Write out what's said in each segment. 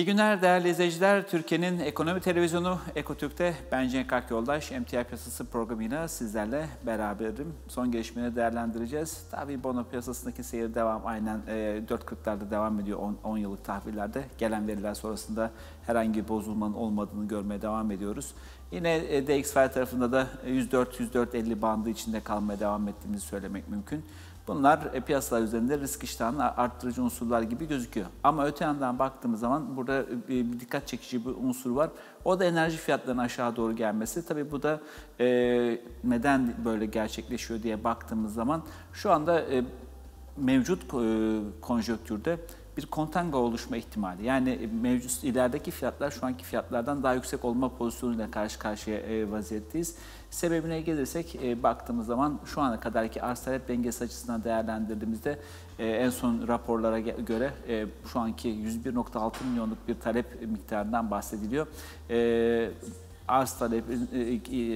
İyi günler değerli izleyiciler. Türkiye'nin ekonomi televizyonu Ekotürk'te ben Cenk Akyoldaş, emtia piyasası programıyla sizlerle beraberim. Son gelişmeleri değerlendireceğiz. Tabii bono piyasasındaki seyir devam aynen e, 4.40'larda devam ediyor 10, 10 yıllık tahvillerde. Gelen veriler sonrasında herhangi bir bozulmanın olmadığını görmeye devam ediyoruz. Yine e, DXY tarafında da 104-104.50 bandı içinde kalmaya devam ettiğimizi söylemek mümkün. Bunlar e, piyasalar üzerinde risk iştahını arttırıcı unsurlar gibi gözüküyor. Ama öte yandan baktığımız zaman burada e, bir dikkat çekici bir unsur var. O da enerji fiyatlarının aşağı doğru gelmesi. Tabii bu da e, neden böyle gerçekleşiyor diye baktığımız zaman şu anda e, mevcut e, konjöktürde bir kontango oluşma ihtimali. Yani mevcut ilerideki fiyatlar şu anki fiyatlardan daha yüksek olma pozisyonuyla karşı karşıya e, vaziyetteyiz. Sebebine gelirsek e, baktığımız zaman şu ana kadarki arz talep dengesi açısından değerlendirdiğimizde e, en son raporlara göre şu anki 101.6 milyonluk bir talep miktarından bahsediliyor arz talep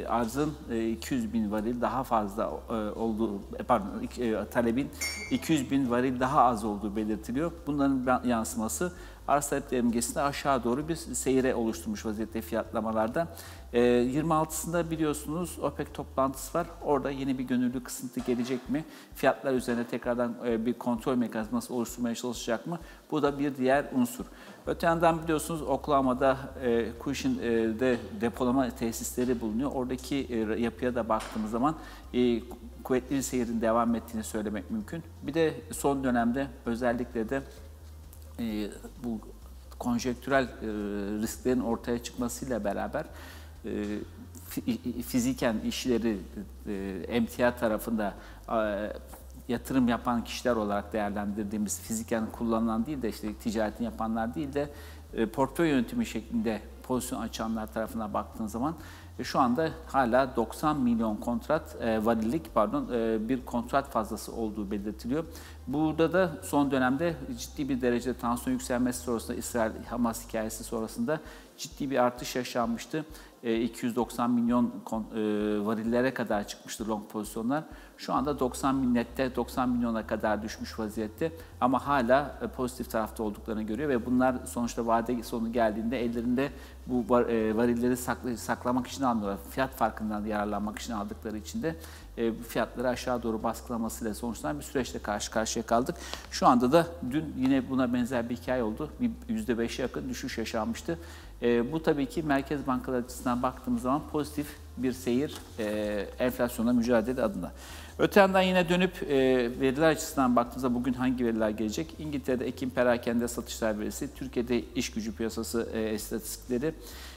arzın 200 bin varil daha fazla olduğu pardon talebin 200 bin varil daha az olduğu belirtiliyor. Bunların yansıması arz talep dengesinde aşağı doğru bir seyre oluşturmuş vaziyette fiyatlamalarda. 26'sında ee, biliyorsunuz OPEC toplantısı var. Orada yeni bir gönüllü kısıntı gelecek mi? Fiyatlar üzerine tekrardan e, bir kontrol mekanizması oluşturmaya çalışacak mı? Bu da bir diğer unsur. Öte yandan biliyorsunuz Oklahoma'da e, Cushing'de depolama tesisleri bulunuyor. Oradaki e, yapıya da baktığımız zaman e, kuvvetli bir seyirin devam ettiğini söylemek mümkün. Bir de son dönemde özellikle de e, konjektürel e, risklerin ortaya çıkmasıyla beraber e, fiziken işleri e, emtia tarafında yatırım yapan kişiler olarak değerlendirdiğimiz fiziken kullanılan değil de işte ticaretini yapanlar değil de portföy yönetimi şeklinde pozisyon açanlar tarafına baktığın zaman şu anda hala 90 milyon kontrat e, varillik pardon e, bir kontrat fazlası olduğu belirtiliyor. Burada da son dönemde ciddi bir derecede tansiyon yükselmesi sonrasında İsrail-Hamas hikayesi sonrasında ciddi bir artış yaşanmıştı. 290 e, milyon e, varillere kadar çıkmıştı long pozisyonlar. Şu anda 90 minnette 90 milyona kadar düşmüş vaziyette ama hala e, pozitif tarafta olduklarını görüyor ve bunlar sonuçta vade sonu geldiğinde ellerinde bu varilleri saklamak için almıyorlar. Fiyat farkından yararlanmak için aldıkları için de fiyatları aşağı doğru baskılamasıyla sonuçlanan bir süreçle karşı karşıya kaldık. Şu anda da dün yine buna benzer bir hikaye oldu. Bir %5'e yakın düşüş yaşanmıştı. E, bu tabii ki merkez bankalar açısından baktığımız zaman pozitif bir seyir e, enflasyonla mücadele adına. Öte yandan yine dönüp e, veriler açısından baktığımızda bugün hangi veriler gelecek? İngiltere'de Ekim perakende satışlar verisi, Türkiye'de iş gücü piyasası e, istatistikleri,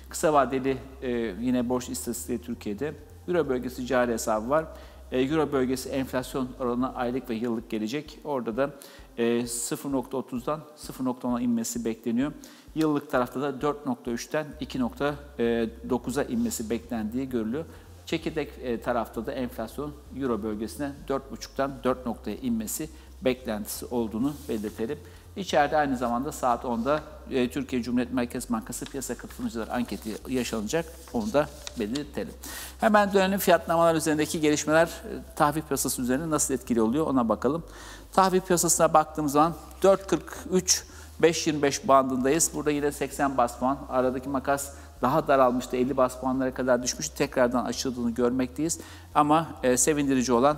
kısa vadeli e, yine borç istatistikleri Türkiye'de, Euro bölgesi cari hesabı var. E, Euro bölgesi enflasyon oranı aylık ve yıllık gelecek. Orada da e, 0.30'dan 0.10'a inmesi bekleniyor. Yıllık tarafta da 4.3'ten 2.9'a inmesi beklendiği görülüyor. Çekirdek e, tarafta da enflasyon Euro bölgesine 4.5'tan 4 noktaya inmesi beklentisi olduğunu belirtelim. İçeride aynı zamanda saat 10'da e, Türkiye Cumhuriyet Merkez Bankası piyasa katılımcılar anketi yaşanacak. Onu da belirtelim. Hemen dönelim fiyatlamalar üzerindeki gelişmeler e, tahvil piyasası üzerinde nasıl etkili oluyor ona bakalım. Tahvil piyasasına baktığımız zaman 4.43 5.25 bandındayız. Burada yine 80 bas puan. Aradaki makas daha daralmıştı. 50 bas puanlara kadar düşmüştü. Tekrardan açıldığını görmekteyiz. Ama e, sevindirici olan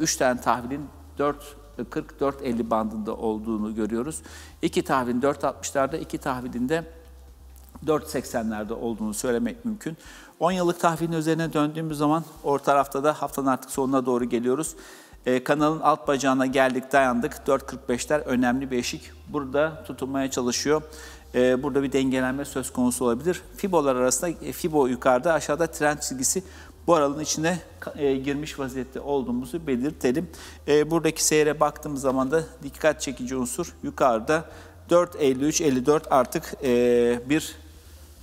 3 e, tane tahvilin 4 44-50 bandında olduğunu görüyoruz. İki tahvilin 4.60'larda, iki tahvilin de 4.80'lerde olduğunu söylemek mümkün. 10 yıllık tahvilin üzerine döndüğümüz zaman orta tarafta da haftanın artık sonuna doğru geliyoruz. E, kanalın alt bacağına geldik, dayandık. 4.45'ler önemli bir eşik. Burada tutunmaya çalışıyor. E, burada bir dengelenme söz konusu olabilir. Fibolar arasında e, Fibo yukarıda, aşağıda trend çizgisi bu aralığın içine e, girmiş vaziyette olduğumuzu belirtelim. E, buradaki seyre baktığımız zaman da dikkat çekici unsur yukarıda 4.53-54 artık e, bir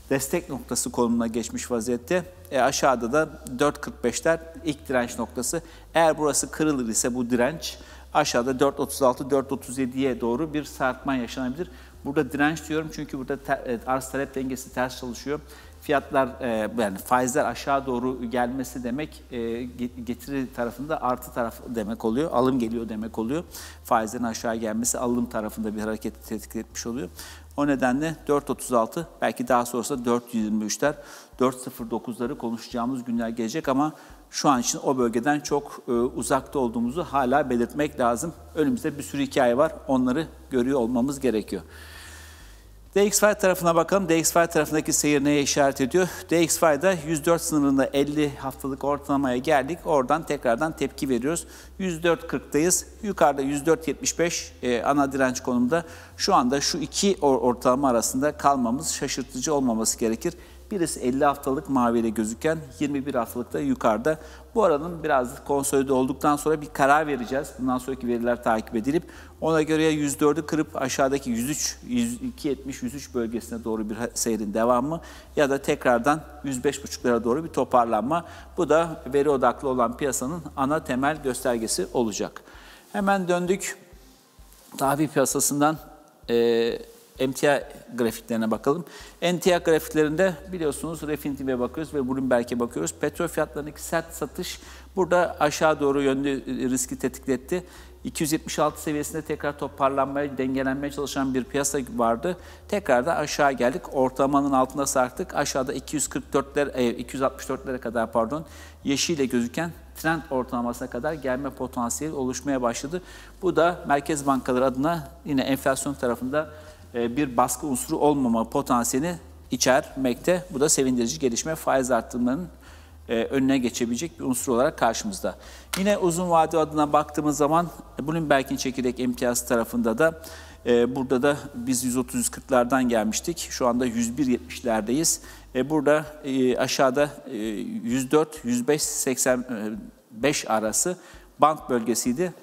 destek noktası konumuna geçmiş vaziyette. E, aşağıda da 4.45'ler ilk direnç noktası. Eğer burası kırılır ise bu direnç aşağıda 4.36-4.37'ye doğru bir sarkma yaşanabilir. Burada direnç diyorum çünkü burada ter, e, arz talep dengesi ters çalışıyor. Fiyatlar e, yani faizler aşağı doğru gelmesi demek e, getiri tarafında artı taraf demek oluyor. Alım geliyor demek oluyor. Faizlerin aşağı gelmesi alım tarafında bir hareket tetkik etmiş oluyor. O nedenle 4.36 belki daha sonrasında 4.23'ler, 4.09'ları konuşacağımız günler gelecek ama şu an için o bölgeden çok e, uzakta olduğumuzu hala belirtmek lazım. Önümüzde bir sürü hikaye var. Onları görüyor olmamız gerekiyor. DXY tarafına bakalım. DXY tarafındaki seyir neye işaret ediyor? DXY'da 104 sınırında 50 haftalık ortalamaya geldik. Oradan tekrardan tepki veriyoruz. 104.40'dayız. Yukarıda 104.75 e, ana direnç konumda. Şu anda şu iki ortalama arasında kalmamız şaşırtıcı olmaması gerekir. Birisi 50 haftalık maviyle gözüken 21 haftalıkta yukarıda. Bu aranın biraz konsolide olduktan sonra bir karar vereceğiz. Bundan sonraki veriler takip edilip ona göre ya 104'ü kırıp aşağıdaki 103, 102, 103 bölgesine doğru bir seyrin devamı ya da tekrardan 105.5'lara doğru bir toparlanma. Bu da veri odaklı olan piyasanın ana temel göstergesi olacak. Hemen döndük tahvil piyasasından e, emtia grafiklerine bakalım. Emtia grafiklerinde biliyorsunuz Refinitiv'e bakıyoruz ve Bloomberg'e bakıyoruz. Petrol fiyatlarındaki sert satış burada aşağı doğru yönlü riski tetikletti. 276 seviyesinde tekrar toparlanmaya, dengelenmeye çalışan bir piyasa vardı. Tekrar da aşağı geldik. Ortalamanın altında sarktık. Aşağıda 244'ler, 264'lere kadar pardon, yeşille gözüken trend ortalamasına kadar gelme potansiyeli oluşmaya başladı. Bu da merkez bankaları adına yine enflasyon tarafında e, bir baskı unsuru olmama potansiyeli içermekte. Bu da sevindirici gelişme faiz arttırımlarının e, önüne geçebilecek bir unsur olarak karşımızda. Yine uzun vade adına baktığımız zaman Bloomberg'in çekirdek emtiyazı tarafında da e, burada da biz 130-140'lardan gelmiştik. Şu anda 101-70'lerdeyiz. Burada aşağıda 104-105-85 arası bant bölgesiydi.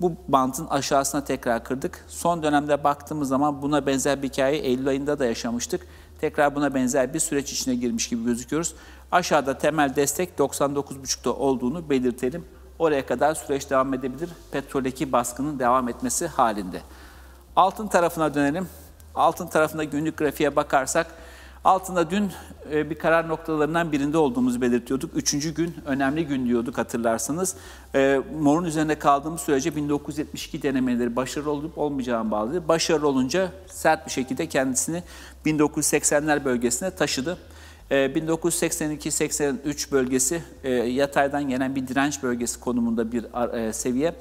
Bu bantın aşağısına tekrar kırdık. Son dönemde baktığımız zaman buna benzer bir hikaye Eylül ayında da yaşamıştık. Tekrar buna benzer bir süreç içine girmiş gibi gözüküyoruz. Aşağıda temel destek 99.5'da olduğunu belirtelim. Oraya kadar süreç devam edebilir. Petroldeki baskının devam etmesi halinde. Altın tarafına dönelim. Altın tarafında günlük grafiğe bakarsak Altında dün e, bir karar noktalarından birinde olduğumuzu belirtiyorduk. Üçüncü gün, önemli gün diyorduk hatırlarsanız. E, morun üzerinde kaldığımız sürece 1972 denemeleri başarılı olup olmayacağını bağlı. Başarılı olunca sert bir şekilde kendisini 1980'ler bölgesine taşıdı. 1982-83 e, bölgesi yataydan gelen bir direnç bölgesi konumunda bir seviye.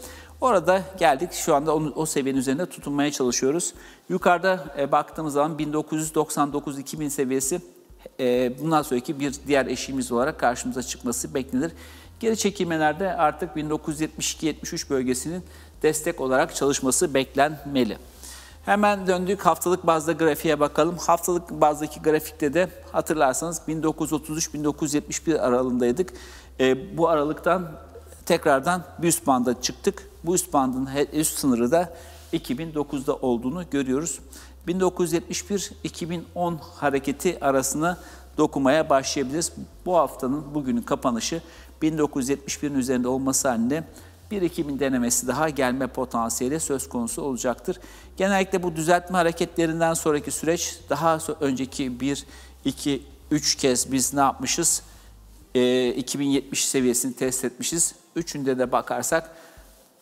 Orada geldik şu anda onu, o seviyenin üzerinde tutunmaya çalışıyoruz. Yukarıda e, baktığımız zaman 1999-2000 seviyesi e, bundan sonraki bir diğer eşiğimiz olarak karşımıza çıkması beklenir. Geri çekilmelerde artık 1972-73 bölgesinin destek olarak çalışması beklenmeli. Hemen döndük haftalık bazda grafiğe bakalım. Haftalık bazdaki grafikte de hatırlarsanız 1933-1971 aralığındaydık. E, bu aralıktan tekrardan bir üst banda çıktık. Bu üst bandın üst sınırı da 2009'da olduğunu görüyoruz. 1971-2010 hareketi arasına dokumaya başlayabiliriz. Bu haftanın bugünün kapanışı 1971'in üzerinde olması halinde bir 2000 denemesi daha gelme potansiyeli söz konusu olacaktır. Genellikle bu düzeltme hareketlerinden sonraki süreç daha önceki bir, iki, üç kez biz ne yapmışız? E, 2070 seviyesini test etmişiz. Üçünde de bakarsak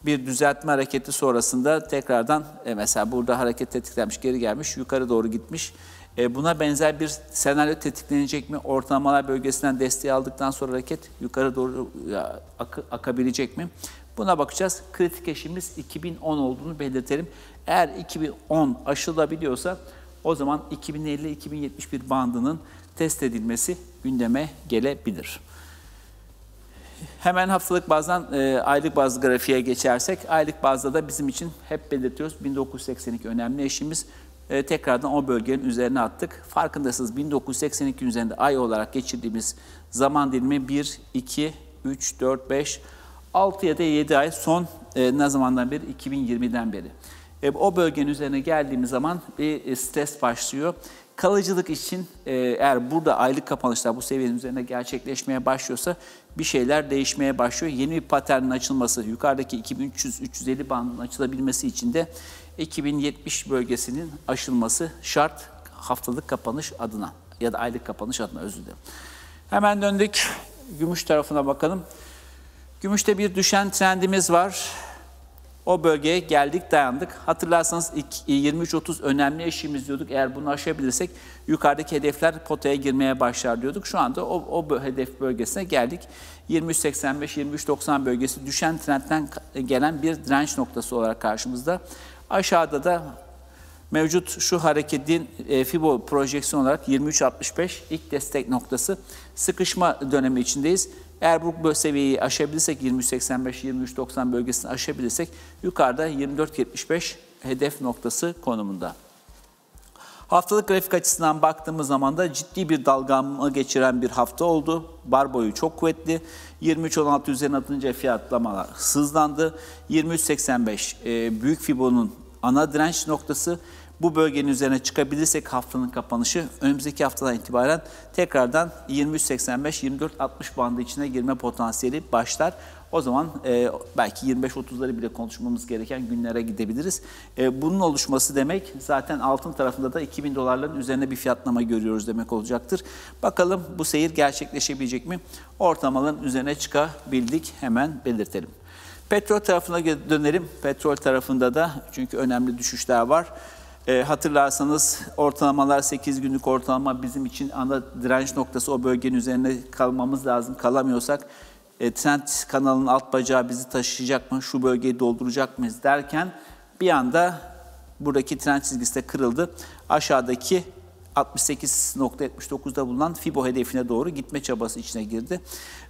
bir düzeltme hareketi sonrasında tekrardan e, mesela burada hareket tetiklenmiş, geri gelmiş, yukarı doğru gitmiş. E, buna benzer bir senaryo tetiklenecek mi? Ortalamalar bölgesinden desteği aldıktan sonra hareket yukarı doğru ya, ak akabilecek mi? Buna bakacağız. Kritik eşimiz 2010 olduğunu belirtelim. Eğer 2010 aşılabiliyorsa o zaman 2050-2071 bandının test edilmesi gündeme gelebilir. Hemen haftalık bazdan e, aylık bazı grafiğe geçersek, aylık bazda da bizim için hep belirtiyoruz 1982 önemli eşimiz. E, tekrardan o bölgenin üzerine attık. Farkındasınız 1982 üzerinde ay olarak geçirdiğimiz zaman dilimi 1, 2, 3, 4, 5, 6 ya da 7 ay son e, ne zamandan beri? 2020'den beri. E, o bölgenin üzerine geldiğimiz zaman bir e, stres başlıyor. Kalıcılık için e, eğer burada aylık kapanışlar bu seviyenin üzerine gerçekleşmeye başlıyorsa bir şeyler değişmeye başlıyor. Yeni bir paternin açılması, yukarıdaki 2300-350 bandının açılabilmesi için de 2070 bölgesinin aşılması şart haftalık kapanış adına ya da aylık kapanış adına özür dilerim. Hemen döndük gümüş tarafına bakalım. Gümüşte bir düşen trendimiz var. O bölgeye geldik dayandık. Hatırlarsanız 23-30 önemli eşiğimiz diyorduk. Eğer bunu aşabilirsek yukarıdaki hedefler potaya girmeye başlar diyorduk. Şu anda o, o hedef bölgesine geldik. 23.85-23.90 bölgesi düşen trendten gelen bir direnç noktası olarak karşımızda. Aşağıda da mevcut şu hareketin e, FIBO projeksiyon olarak 23.65 ilk destek noktası. Sıkışma dönemi içindeyiz. Eğer bu seviyeyi aşabilirsek 23.85-23.90 bölgesini aşabilirsek yukarıda 24.75 hedef noktası konumunda. Haftalık grafik açısından baktığımız zaman da ciddi bir dalgalanma geçiren bir hafta oldu. Bar boyu çok kuvvetli. 23.16 üzerine atınca fiyatlamalar hızlandı. 23.85 e, büyük Fibo'nun ana direnç noktası. Bu bölgenin üzerine çıkabilirsek haftanın kapanışı önümüzdeki haftadan itibaren tekrardan 23.85-24.60 bandı içine girme potansiyeli başlar. O zaman e, belki 25-30'ları bile konuşmamız gereken günlere gidebiliriz. E, bunun oluşması demek zaten altın tarafında da 2000 dolarların üzerine bir fiyatlama görüyoruz demek olacaktır. Bakalım bu seyir gerçekleşebilecek mi? Ortalamaların üzerine çıkabildik hemen belirtelim. Petrol tarafına dönelim. Petrol tarafında da çünkü önemli düşüşler var. E, hatırlarsanız ortalamalar 8 günlük ortalama bizim için ana direnç noktası o bölgenin üzerine kalmamız lazım. Kalamıyorsak e, trend kanalının alt bacağı bizi taşıyacak mı, şu bölgeyi dolduracak mıyız derken bir anda buradaki trend çizgisi de kırıldı. Aşağıdaki 68.79'da bulunan Fibo hedefine doğru gitme çabası içine girdi.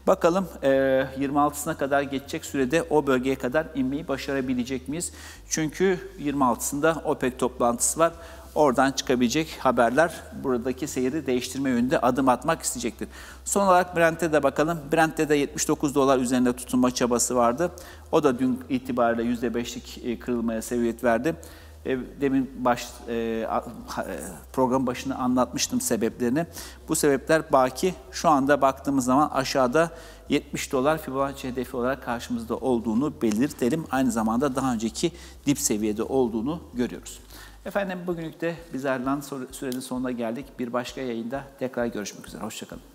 Bakalım 26'sına kadar geçecek sürede o bölgeye kadar inmeyi başarabilecek miyiz? Çünkü 26'sında OPEC toplantısı var. Oradan çıkabilecek haberler buradaki seyri değiştirme yönünde adım atmak isteyecektir. Son olarak Brent'e de bakalım. Brent'te de 79 dolar üzerinde tutunma çabası vardı. O da dün itibariyle %5'lik kırılmaya seviyet verdi. E, demin baş, e, e, program başında anlatmıştım sebeplerini. Bu sebepler baki. Şu anda baktığımız zaman aşağıda 70 dolar Fibonacci hedefi olarak karşımızda olduğunu belirtelim. Aynı zamanda daha önceki dip seviyede olduğunu görüyoruz. Efendim bugünlük de biz ayrılan sürenin sonuna geldik. Bir başka yayında tekrar görüşmek üzere. Hoşçakalın.